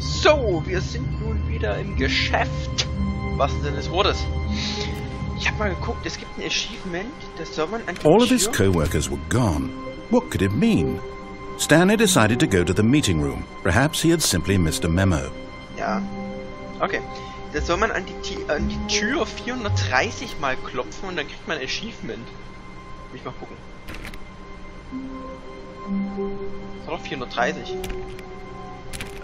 So, wir sind nun wieder im Geschäft. Was denn des Wortes? Ich habe mal geguckt, es gibt ein Achievement, das soll man an die All of his co-workers were gone. What could it mean? Stanley decided to go to the meeting room. Perhaps he had simply missed a memo. Ja. Okay. Da soll man an die, an die Tür 430 mal klopfen und dann kriegt man ein Achievement. Will ich mal gucken. Das war doch 430.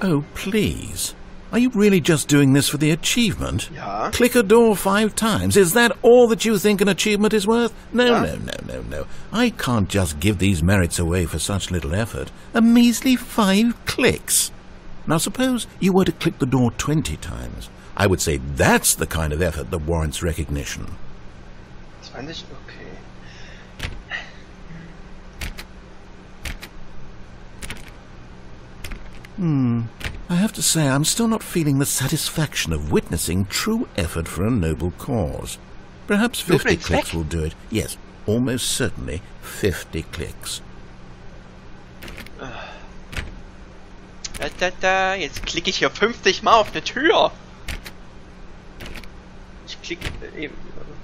Oh, please. Are you really just doing this for the achievement? Ja. Click a door five times. Is that all that you think an achievement is worth? No, Yeah. no, no, no, no. I can't just give these merits away for such little effort. A measly five clicks. Now, suppose you were to click the door 20 times. I would say that's the kind of effort that warrants recognition. 20, okay. Hmm. I have to say, I'm still not feeling the satisfaction of witnessing true effort for a noble cause. Perhaps 50 clicks Zweck? will do it. Yes, almost certainly 50 clicks. Da, da, da, jetzt klicke ich hier 50 Mal auf eine Tür. Ich klicke äh, eben,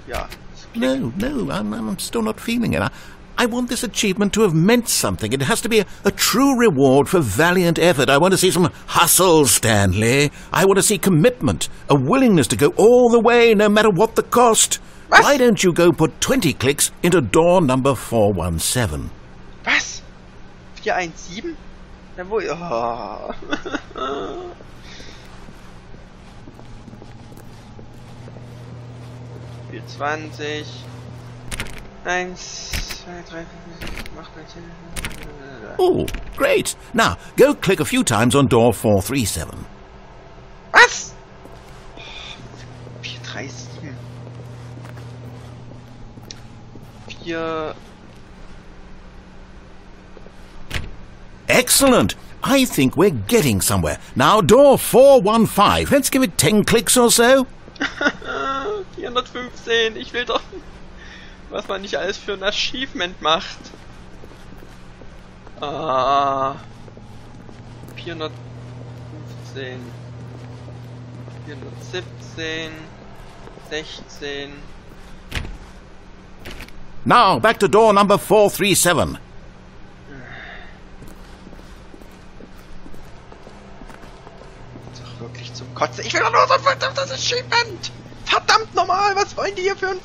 ja. klick- No, no, I'm, I'm still not feeling it. I, I want this achievement to have meant something. It has to be a, a true reward for valiant effort. I want to see some hustle, Stanley. I want to see commitment, a willingness to go all the way, no matter what the cost. Was? Why don't you go put 20 clicks into door number 417? Was? 417? Ja, wo? Oh. 420. 1, 2, 3, 4, 5, macht mein Sinn. Oh, great. Now, go click a few times on door 437. Was? 437. 4. Excellent. I think we're getting somewhere. Now, door 415. Let's give it 10 clicks or so. 415. Ich will doch. Was man nicht alles für ein Achievement macht. Ah. 415. 417. 16. Now, back to door number 437. Doch wirklich zum Kotzen. Ich will doch nur so ein verdammtes Achievement! Verdammt nochmal, was wollen die hier für ein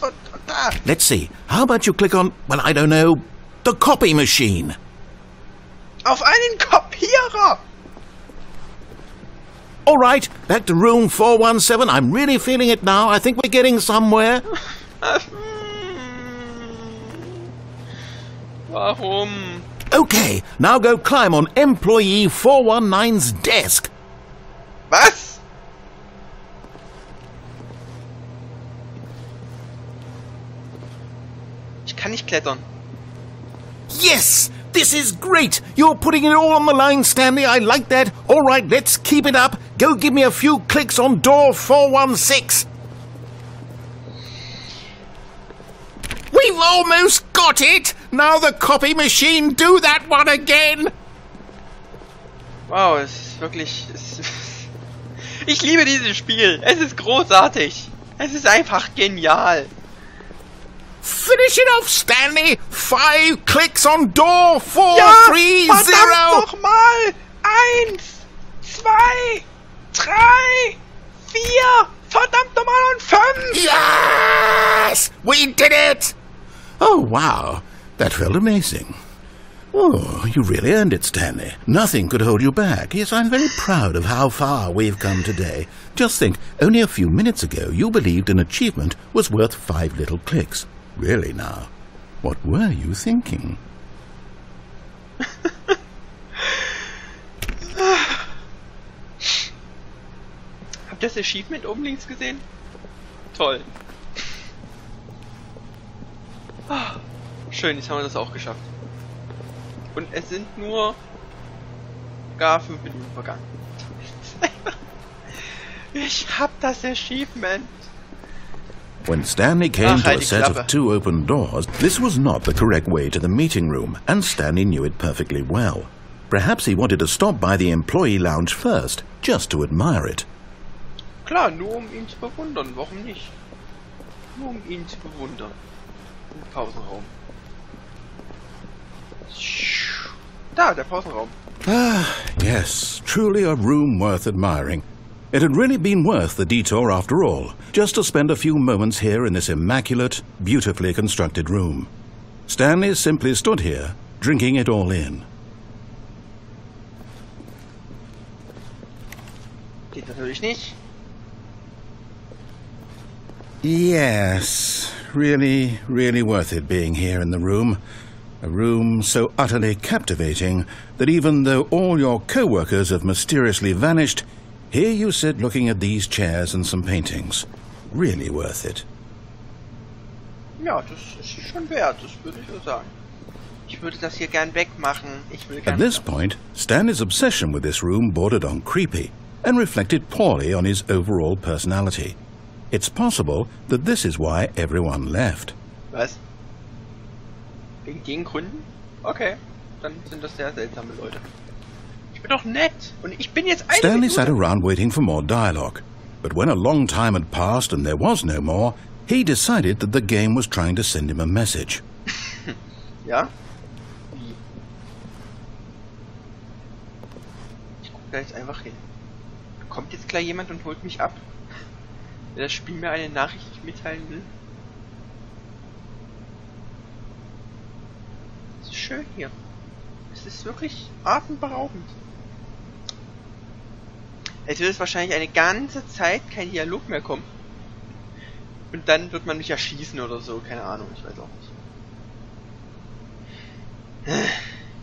da? Let's see. How about you click on, well, I don't know, the copy machine? Auf einen Kopierer! All right, back to room 417. I'm really feeling it now. I think we're getting somewhere. Warum? Okay, now go climb on employee 419's desk. Kann nicht klettern. Yes! This is great! You're putting it all on the line, Stanley. I like that. All right, let's keep it up. Go give me a few clicks on door 416. We've almost got it! Now the copy machine, do that one again! Wow, es ist wirklich. Es ich liebe dieses Spiel. Es ist großartig. Es ist einfach genial. Finish it off, Stanley! Five clicks on door Ja, 430! verdammt nochmal! Eins, zwei, drei, vier, verdammt nochmal und fünf! Yes! We did it! Oh, wow. That felt amazing. Oh, you really earned it, Stanley. Nothing could hold you back. Yes, I'm very proud of how far we've come today. Just think, only a few minutes ago you believed an achievement was worth five little clicks. Really now, what were you thinking? Habt ihr das Achievement oben links gesehen? Toll. Ah, Schön, jetzt haben wir das auch geschafft. Und es sind nur gar fünf Minuten vergangen. Ich hab das Achievement. When Stanley came Ach, to a set Klappe. of two open doors, this was not the correct way to the meeting room, and Stanley knew it perfectly well. Perhaps he wanted to stop by the employee lounge first, just to admire it. Klar, nur um ihn zu bewundern. Warum nicht? Nur um ihn zu bewundern. Im Pausenraum. Da, der Pausenraum. Ah, yes, truly a room worth admiring. It had really been worth the detour after all, just to spend a few moments here in this immaculate, beautifully constructed room. Stanley simply stood here, drinking it all in. Geht natürlich nicht. Yes, really, really worth it being here in the room. A room so utterly captivating that even though all your co-workers have mysteriously vanished, here you sit looking at these chairs and some paintings. Really worth it. Ja, das ist schon wert, das würde ich so sagen. Ich würde das hier gern wegmachen. Ich will gern... At this point, Stanley's obsession with this room bordered on creepy and reflected poorly on his overall personality. It's possible that this is why everyone left. Was? Wegen den Gründen? Okay, dann sind das sehr seltsame Leute. Ich bin doch nett und ich bin jetzt eine Stanley Minute. sat around waiting for more dialogue, but when a long time had passed and there was no more, he decided that the game was trying to send him a message. Ja? Ich guck da jetzt einfach hin. Kommt jetzt gleich jemand und holt mich ab? Der das Spiel mir eine Nachricht mitteilen will? Es ist schön hier. Es ist wirklich atemberaubend. Es wird wahrscheinlich eine ganze Zeit kein Dialog mehr kommen. Und dann wird man mich erschießen oder so, keine Ahnung, ich weiß auch nicht.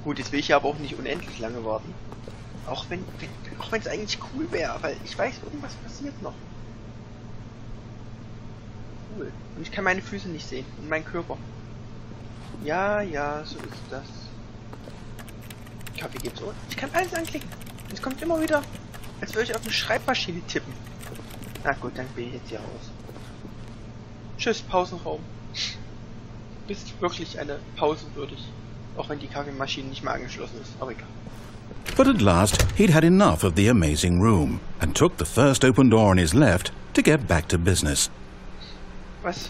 Gut, jetzt will ich ja aber auch nicht unendlich lange warten. Auch wenn, wenn auch wenn es eigentlich cool wäre, weil ich weiß, irgendwas passiert noch. Cool. Und ich kann meine Füße nicht sehen und meinen Körper. Ja, ja, so ist das. Kaffee gibt's auch. Ich kann alles anklicken. Es kommt immer wieder, als würde ich auf eine Schreibmaschine tippen. Na gut, dann bin ich jetzt hier raus. Tschüss, Pausenraum. Du bist wirklich eine Pause würdig. Auch wenn die Kaffeemaschine nicht mehr angeschlossen ist. Aber egal. But at last, he'd had enough of the amazing room and took the first open door on his left to get back to business. Was?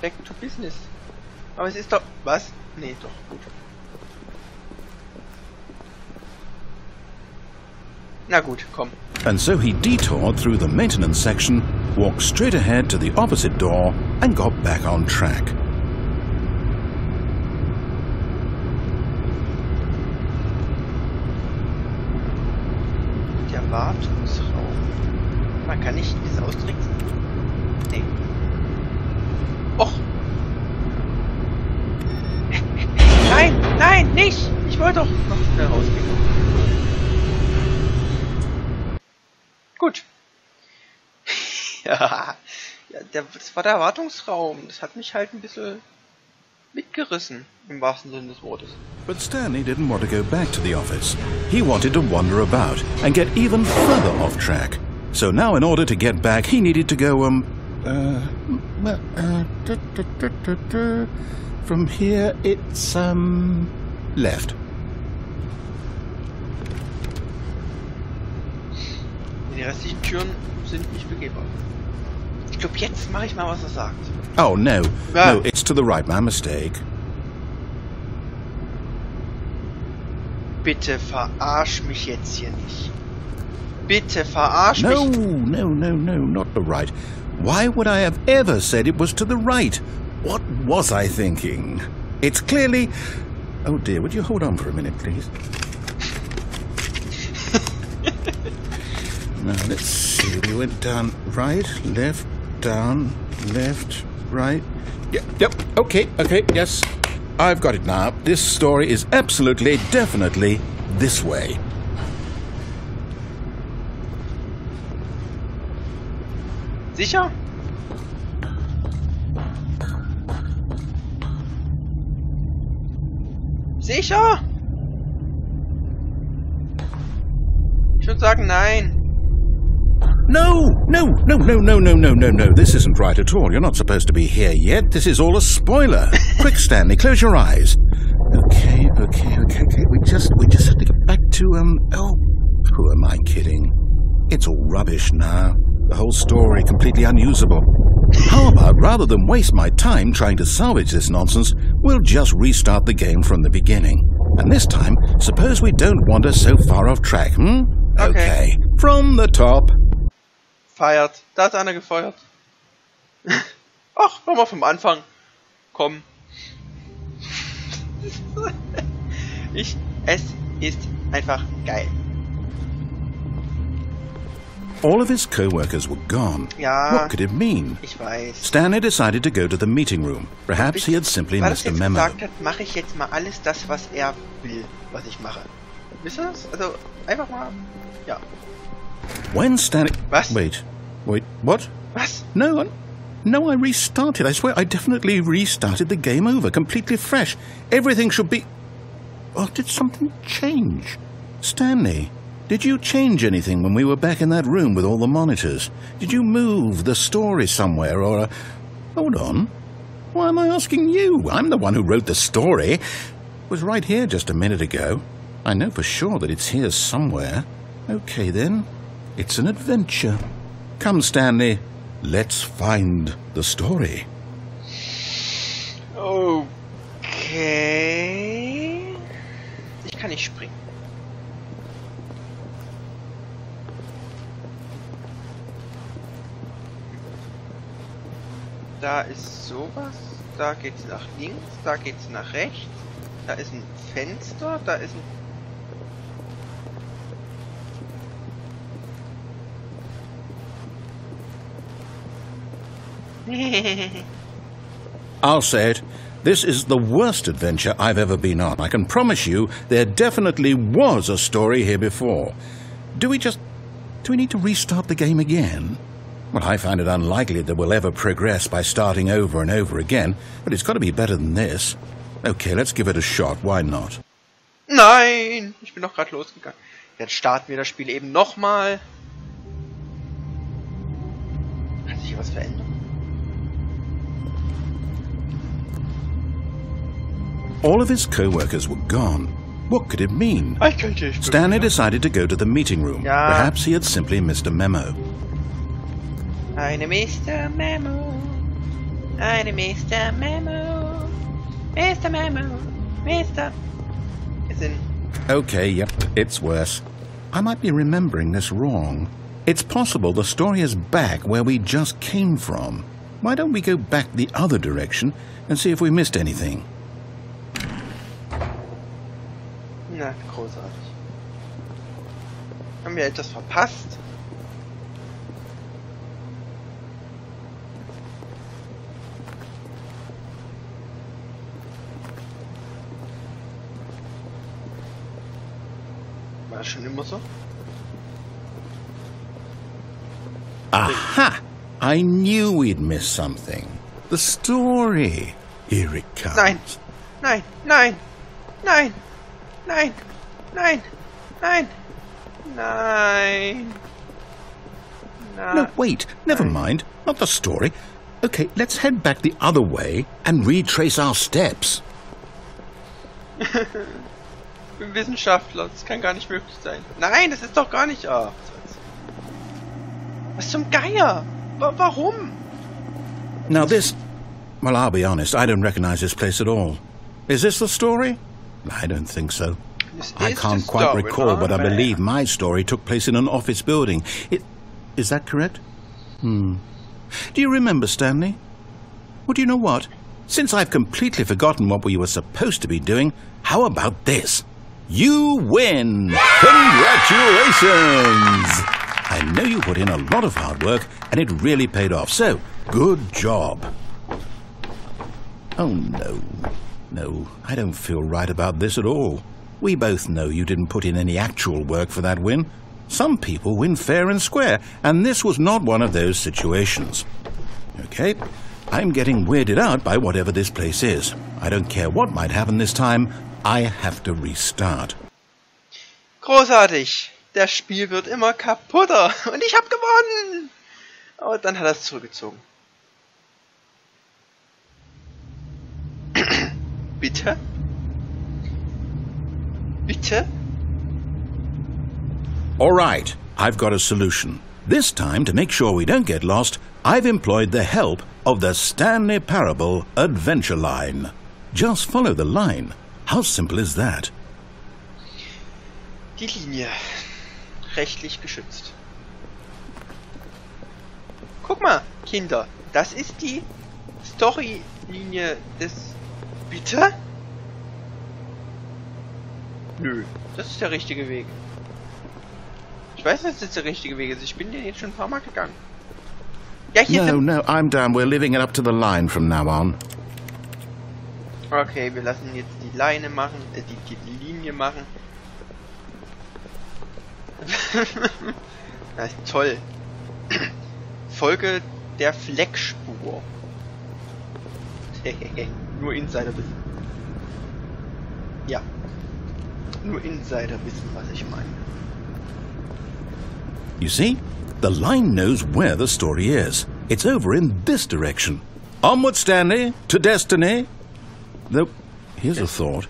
Back to business. Aber es ist doch... Was? Nee, doch. Gut. Na gut, komm. And so he detoured through the maintenance section, walked straight ahead to the opposite door, and got back on track. Der Wartungsraum. Man kann nicht das austricksen? Nee. Och! Nein! Nein! Nicht! Ich wollte doch noch schnell rausgehen. Gut. ja. ja der, das war der Wartungsraum. Das hat mich halt ein bisschen mitgerissen, im wahrsten Sinne des Wortes. But Stanley didn't want to go back to the office. He wanted to wander about and get even further off track. So now, in order to get back, he needed to go, um, uh, well, uh, duh, duh, duh. from here it's, um, left. Die restlichen Türen sind nicht begehbar. Ich glaube, jetzt mache ich mal, was er sagt. Oh, no. No, it's to the right, my mistake. Bitte verarsch mich jetzt hier nicht. Bitte verarsch No, mich. no, no, no, not the right. Why would I have ever said it was to the right? What was I thinking? It's clearly. Oh dear, would you hold on for a minute, please? Now, let's see. We went down right, left, down, left, right. Yep, yep, okay, okay, yes. I've got it now. This story is absolutely, definitely this way. Sicher? Sicher? Ich würde sagen, nein. No, no, no, no, no, no, no, no, no. This isn't right at all. You're not supposed to be here yet. This is all a spoiler. Quick, Stanley, close your eyes. Okay, okay, okay, okay. We just, we just have to get back to, um, oh, who am I kidding? It's all rubbish now. The whole story completely unusable. How about rather than waste my time trying to salvage this nonsense, we'll just restart the game from the beginning. And this time, suppose we don't wander so far off track, hmm? Okay. From the top. Feiert. Da hat einer gefeuert. Ach, nochmal vom Anfang. Komm. Ich, es ist einfach geil. All of his co-workers were gone. Ja. What could it mean? Ich weiß. Stanley decided to go to the meeting room. Perhaps he had simply missed a memo. gesagt hat, mache ich jetzt mal alles das, was er will, was ich mache. Wisst ihr das? Also, einfach mal, ja. When Stanley... Was? Wait. Wait, what? Was? No, I- no, I restarted. I swear, I definitely restarted the game over, completely fresh. Everything should be... Oh, did something change? Stanley, did you change anything when we were back in that room with all the monitors? Did you move the story somewhere, or... Uh... Hold on. Why am I asking you? I'm the one who wrote the story. It was right here just a minute ago. I know for sure that it's here somewhere. Okay, then. It's an adventure. Come, Stanley. Let's find the story. Okay. Ich kann nicht springen. Da ist sowas. Da geht's nach links, da geht's nach rechts. Da ist ein Fenster, da ist ein. I'll say it. This is the worst adventure I've ever been on. I can promise you there definitely was a story here before. Do we just. Do we need to restart the game again? Well, I find it unlikely that we'll ever progress by starting over and over again, but it's got to be better than this. Okay, let's give it a shot. Why not? Nein! Ich bin doch gerade losgegangen. Jetzt starten wir das Spiel eben nochmal. Hat sich was verändert? All of his co workers were gone. What could it mean? Ich könnte nicht Stanley decided to go to the meeting room. Ja. Perhaps he had simply missed a memo. Eine Mr. Memo. Eine Mr. Memo. Mr. Memo. Mr. It's in. Okay, yep, it's worse. I might be remembering this wrong. It's possible the story is back where we just came from. Why don't we go back the other direction and see if we missed anything? Na, großartig. Haben wir etwas verpasst? War das schon immer so? Aha! I knew we'd missed something. The story. Here it comes. Nein! Nein! Nein! Nein! Nein! Nein! Nein! Nein! Nein! No, wait, never mind. Not the story. Okay, let's head back the other way and retrace our steps. Wissenschaftler, das kann gar nicht möglich sein. Nein, das ist doch gar nicht. Ah, was. Zum Geier? Wa warum? Now, this. Well, I'll be honest, I don't recognize this place at all. Is this the story? I don't think so. I can't quite recall, but I man. believe my story took place in an office building. It, is that correct? Hmm. Do you remember, Stanley? Well, do you know what? Since I've completely forgotten what we were supposed to be doing, how about this? You win! Congratulations! I know you put in a lot of hard work, and it really paid off, so good job. Oh, no. No, I don't feel right about this at all. We both know you didn't put in any actual work for that win. Some people win fair and square, and this was not one of those situations. Okay, I'm getting weirded out by whatever this place is. I don't care what might happen this time, I have to restart. Großartig. Das Spiel wird immer kaputter. Und ich hab gewonnen. Aber dann hat er es zurückgezogen. Bitte? Bitte? All right, I've got a solution. This time, to make sure we don't get lost, I've employed the help of the Stanley Parable Adventure Line. Just follow the line. How simple is that? Die Linie. Rechtlich geschützt. Guck mal, Kinder. Das ist die Storylinie des... Bitte? Nö, das ist der richtige Weg. Ich weiß, dass das der richtige Weg ist. Ich bin den jetzt schon ein paar Mal gegangen. Ja, hier No, no, I'm down. We're leaving it up to the line from now on. Okay, wir lassen jetzt die Leine machen, äh, die, die Linie machen. das ist toll. Folge der Fleckspur. Nur Insider wissen. Ja. Nur Insider wissen, was ich meine. You see? The line knows where the story is. It's over in this direction. Onward, Stanley, to destiny. Though, here's a thought.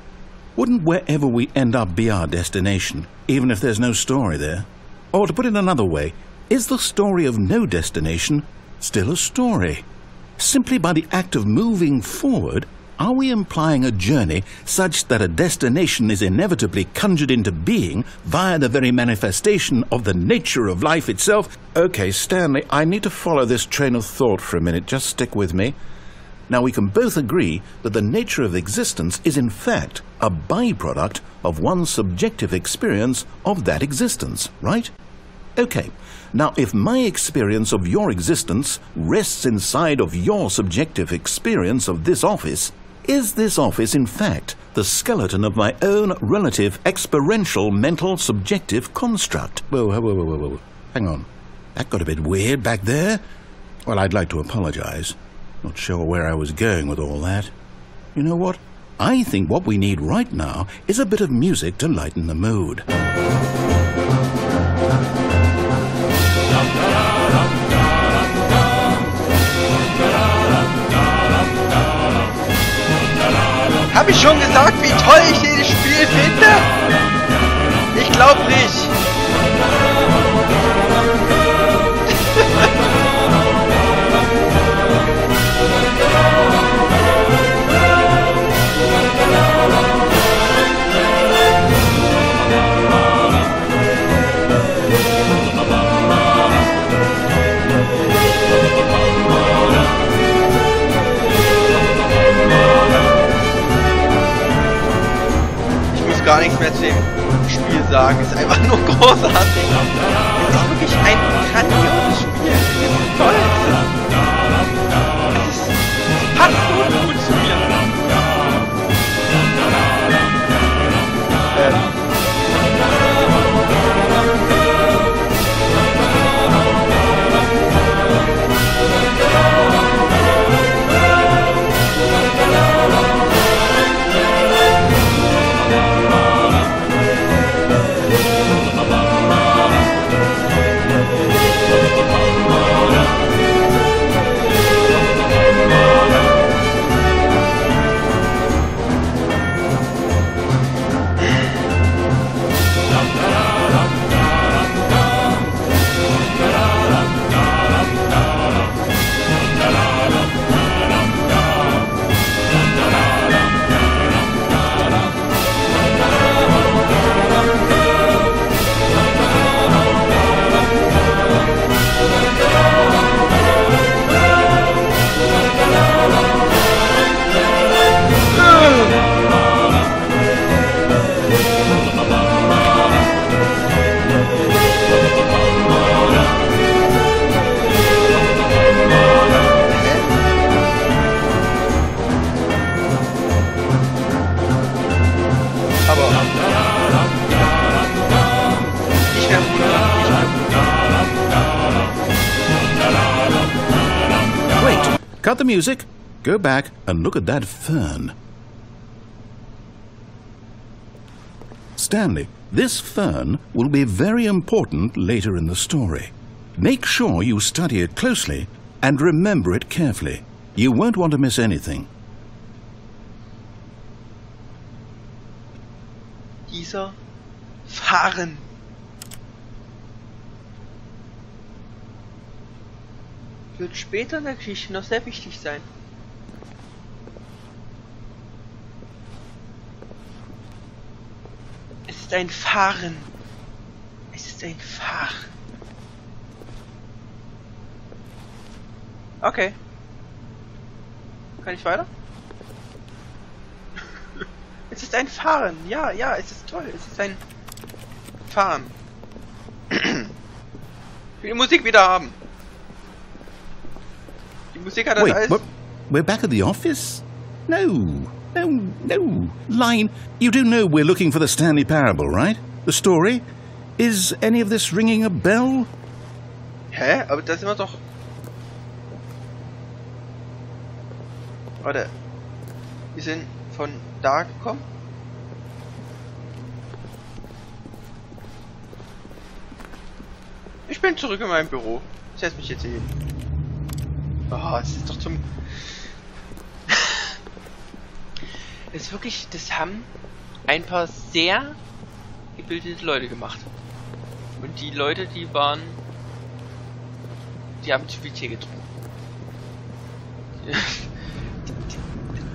Wouldn't wherever we end up be our destination, even if there's no story there? Or to put it another way, is the story of no destination still a story? Simply by the act of moving forward, are we implying a journey such that a destination is inevitably conjured into being via the very manifestation of the nature of life itself? Okay, Stanley, I need to follow this train of thought for a minute. Just stick with me. Now, we can both agree that the nature of existence is in fact a byproduct of one's subjective experience of that existence, right? Okay, now if my experience of your existence rests inside of your subjective experience of this office, is this office in fact the skeleton of my own relative experiential mental subjective construct? Whoa, whoa, whoa, whoa, whoa. Hang on. That got a bit weird back there. Well, I'd like to apologize. Not sure where I was going with all that. You know what? I think what we need right now is a bit of music to lighten the mood. Hab ich schon gesagt, wie toll ich dieses Spiel finde? Ich glaub nicht. Tages einfach nur großartig. Music, go back and look at that fern. Stanley, this fern will be very important later in the story. Make sure you study it closely and remember it carefully. You won't want to miss anything. dieser Fahren. Wird später in der Geschichte noch sehr wichtig sein. Es ist ein Fahren. Es ist ein Fahren. Okay. Kann ich weiter? es ist ein Fahren. Ja, ja, es ist toll. Es ist ein Fahren. ich will die Musik wieder haben. Musik hat das Wait, alles. what? We're back at the office? No, no, no. Line, you do know we're looking for the Stanley Parable, right? The story? Is any of this ringing a bell? Hä? Aber da sind wir doch. Warte. Wir sind von da gekommen. Ich bin zurück in meinem Büro. Ich setz mich jetzt hier hin. Oh, es ist doch zum. Es ist wirklich, das haben ein paar sehr gebildete Leute gemacht. Und die Leute, die waren. Die haben zu viel Tee getrunken. Die, die,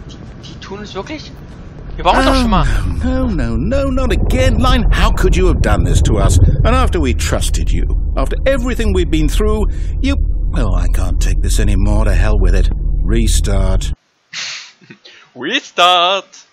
die, die tun es wirklich? Wir waren doch schon mal. no, no, no, not again. Line, how could you have done this to us? And after we trusted you, after everything we've been through, you. Well, I can't take this anymore. To hell with it. Restart. Restart!